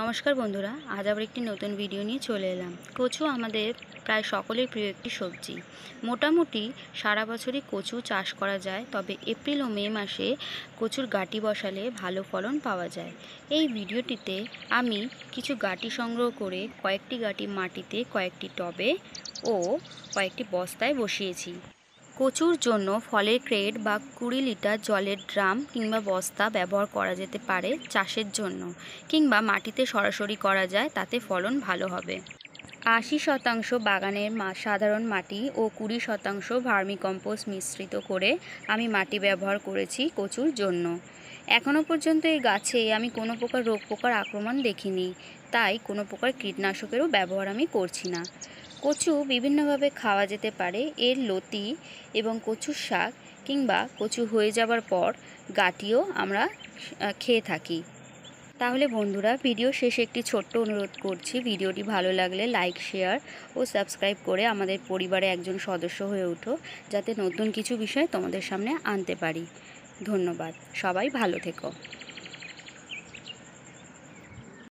নমস্কার বন্ধুরা, আজ আবার একটি নতুন ভিডিও নিয়ে চলে এলাম। কচু আমাদের প্রায় সকলের প্রিয় একটি সবজি। মোটামুটি সারা বছরই কচু চাষ করা যায়, তবে এপ্রিল ও মে মাসে কচুর গাঁটি বসালে ভালো ফলন পাওয়া যায়। এই ভিডিওটিতে আমি কিছু গাঁটি সংগ্রহ করে কয়েকটি গাঁটি মাটিতে, কয়েকটি টবে ও কয়েকটি বস্তায় বসিয়েছি। কচুর জন্য ফলের ক্রেড বা কুড়ি লিটার জলের ড্রাম কিংবা বস্তা ব্যবহার করা যেতে পারে চাষের জন্য, কিংবা মাটিতে সরাসরি করা যায়, তাতে ফলন ভালো হবে। আশি শতাংশ বাগানের সাধারণ মাটি ও কুড়ি শতাংশ ভার্মিকম্পোস্ট মিশ্রিত করে আমি মাটি ব্যবহার করেছি কচুর জন্য। এখনও পর্যন্ত এই গাছে আমি কোনো প্রকার রোগ পোকার আক্রমণ দেখিনি। তাই কোনো প্রকার কীটনাশকেরও ব্যবহার আমি করছি না। কচু বিভিন্নভাবে খাওয়া যেতে পারে। এর লতি এবং কচুর শাক কিংবা কচু হয়ে যাবার পর গাটিও আমরা খেয়ে থাকি। তাহলে বন্ধুরা, ভিডিও শেষে একটি ছোট্ট অনুরোধ করছি। ভিডিওটি ভালো লাগলে লাইক, শেয়ার ও সাবস্ক্রাইব করে আমাদের পরিবারে একজন সদস্য হয়ে ওঠো, যাতে নতুন কিছু বিষয় তোমাদের সামনে আনতে পারি। ধন্যবাদ। সবাই ভালো থেকো।